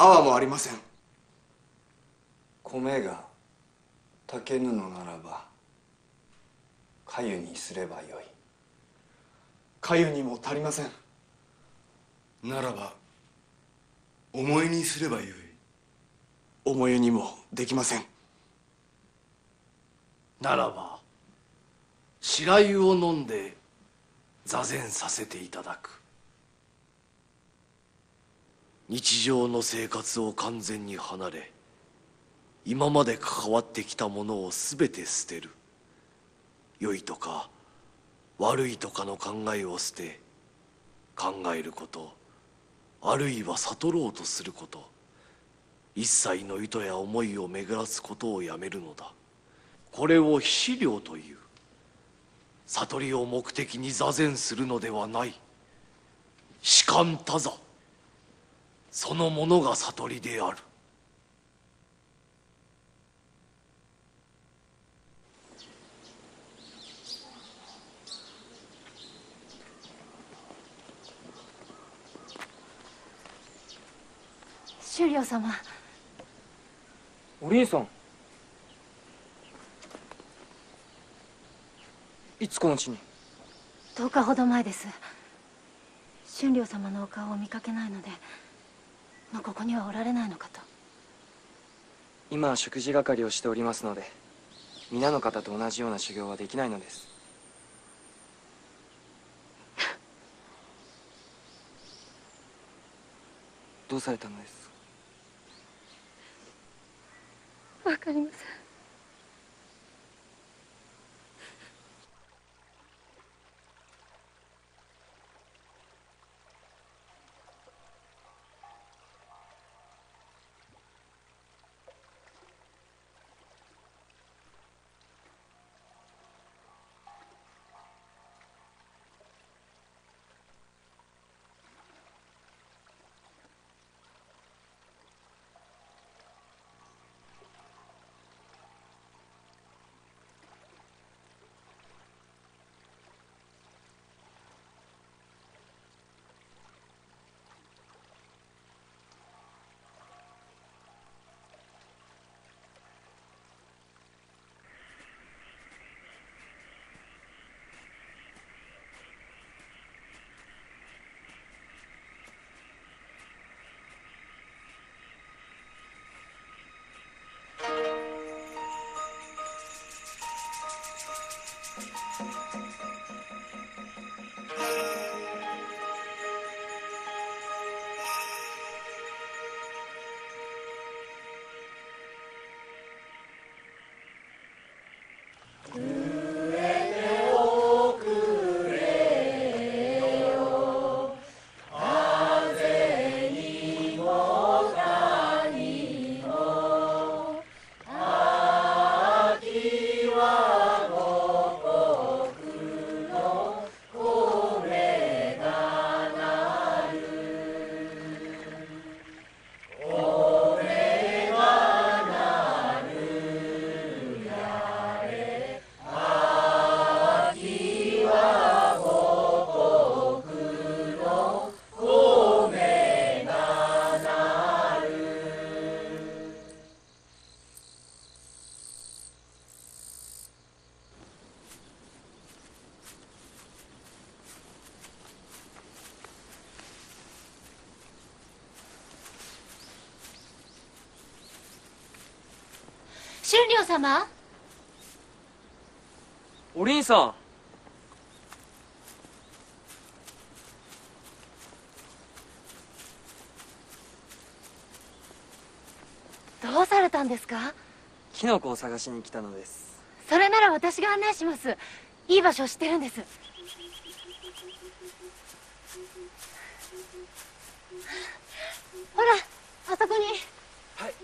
泡もありません。米が炊けぬのならば粥にすればよい。粥にも足りません。ならば思いにすればよい。思いにもできません。ならば白湯を飲んで座禅させていただく日常の生活を完全に離れ今まで関わってきたものを全て捨てる。良いとか悪いとかの考えを捨て考えることあるいは悟ろうとすること一切の意図や思いを巡らすことをやめるのだ。これを資料という悟りを目的に座禅するのではない。士官多座。そのものが悟りである。修了様。お凛さん。いつこの地に？10日ほど前です。春了様のお顔を見かけないのでもうここにはおられないのかと。今は食事係をしておりますので皆の方と同じような修行はできないのです。どうされたのです？わかりません様？お凛さん。どうされたんですか？キノコを探しに来たのです。それなら私が案内します。いい場所を知ってるんです。ほらあそこに。はい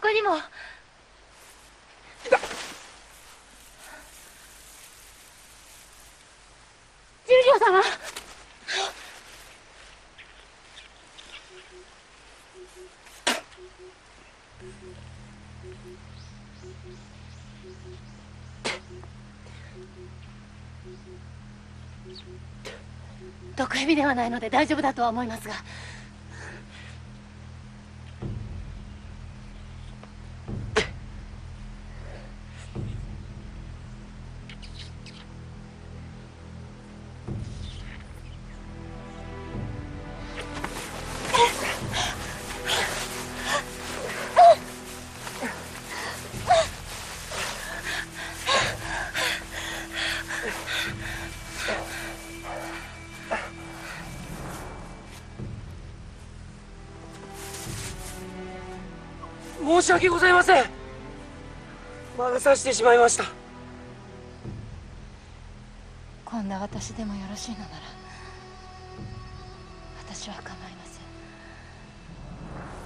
こにも。十条様。毒蛇ではないので大丈夫だとは思いますが。し訳ございません。魔が差してしまいました。こんな私でもよろしいのなら私は構いません。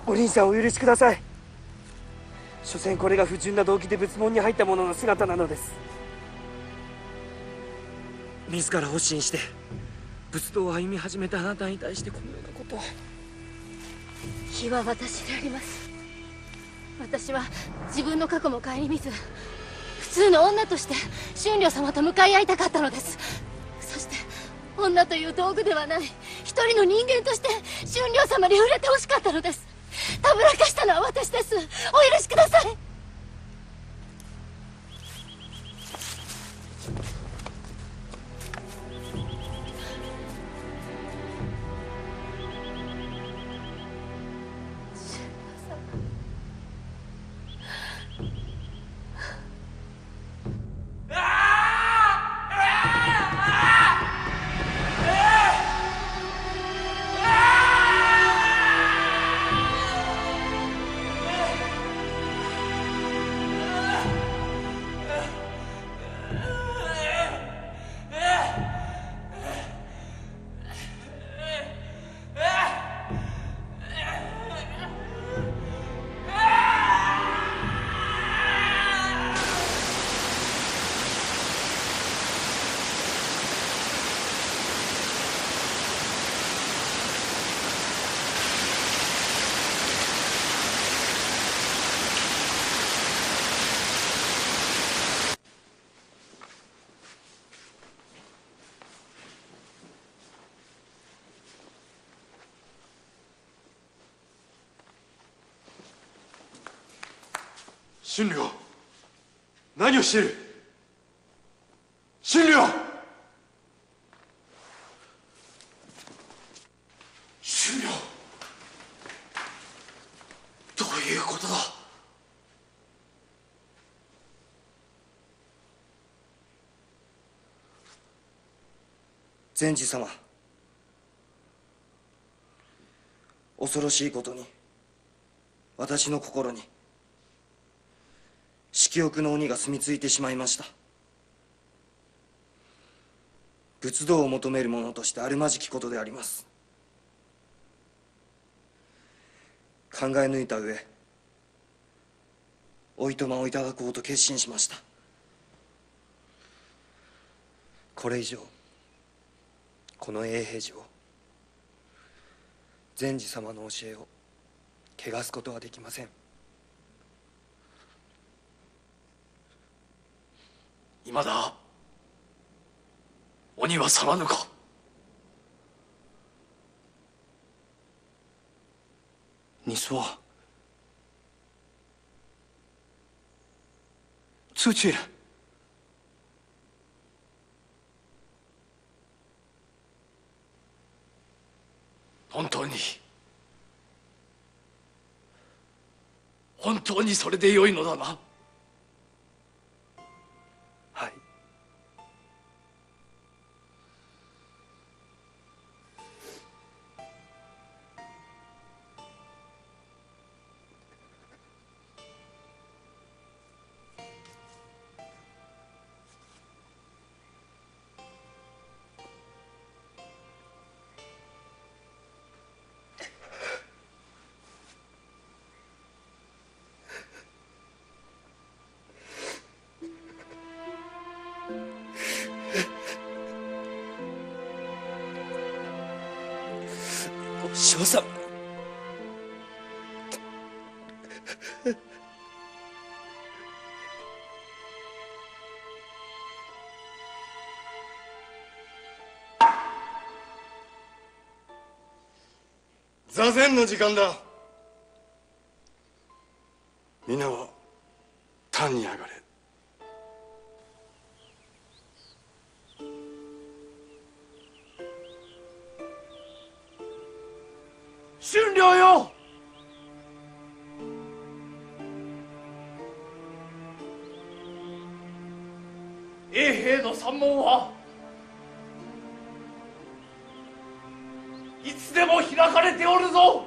お兄さんお許しください。所詮これが不純な動機で仏門に入った者の姿なのです。自ら発信して仏道を歩み始めたあなたに対してこのようなことを。非は私であります私は自分の過去も顧みず普通の女として春涼様と向かい合いたかったのです。そして女という道具ではない一人の人間として春涼様に触れてほしかったのです。たぶらかしたのは私です。お許しください。春涼何をしている春涼春涼どういうことだ？善治様。恐ろしいことに私の心に。色欲の鬼が住み着いてしまいました。仏道を求める者としてあるまじきことであります。考え抜いた上おいとまをいただこうと決心しました。これ以上この永平寺を善治様の教えを汚すことはできません。今だ鬼は去らぬか。你说出去了本当に本当にそれでよいのだな父座禅の時間だ。衛兵の山門はいつでも開かれておるぞ。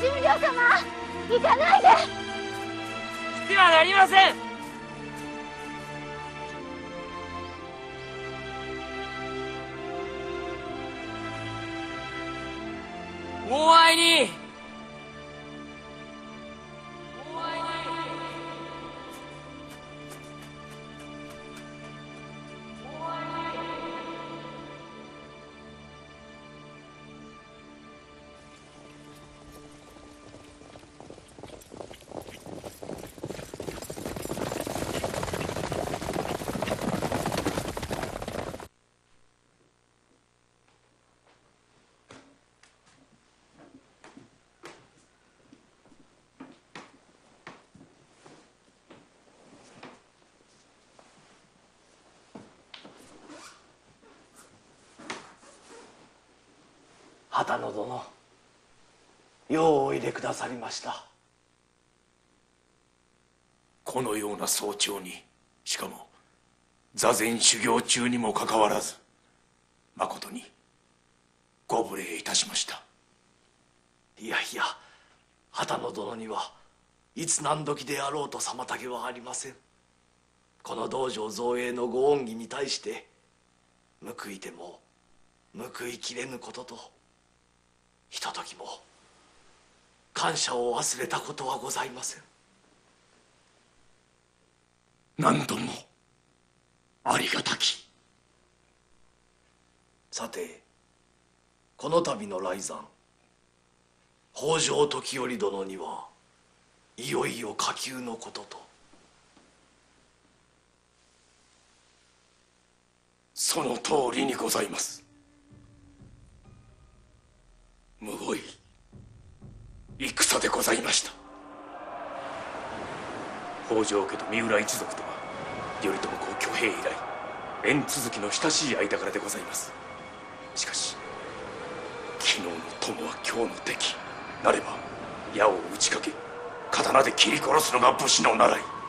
春涼様行かないで。ではなりませんお前に野殿ようおいでくださりました。このような早朝にしかも座禅修行中にもかかわらず誠にご無礼いたしました。いやいや旗野殿にはいつ何時であろうと妨げはありません。この道場造営のご恩義に対して報いても報いきれぬこととひとときも感謝を忘れたことはございません。何度もありがたき。さてこの度の来山北条時頼殿にはいよいよ下級のことと。その通りにございます。むごい戦でございました。北条家と三浦一族とは頼朝公挙兵以来縁続きの親しい間柄でございます。しかし昨日の友は今日の敵。なれば矢を打ちかけ刀で切り殺すのが武士の習い。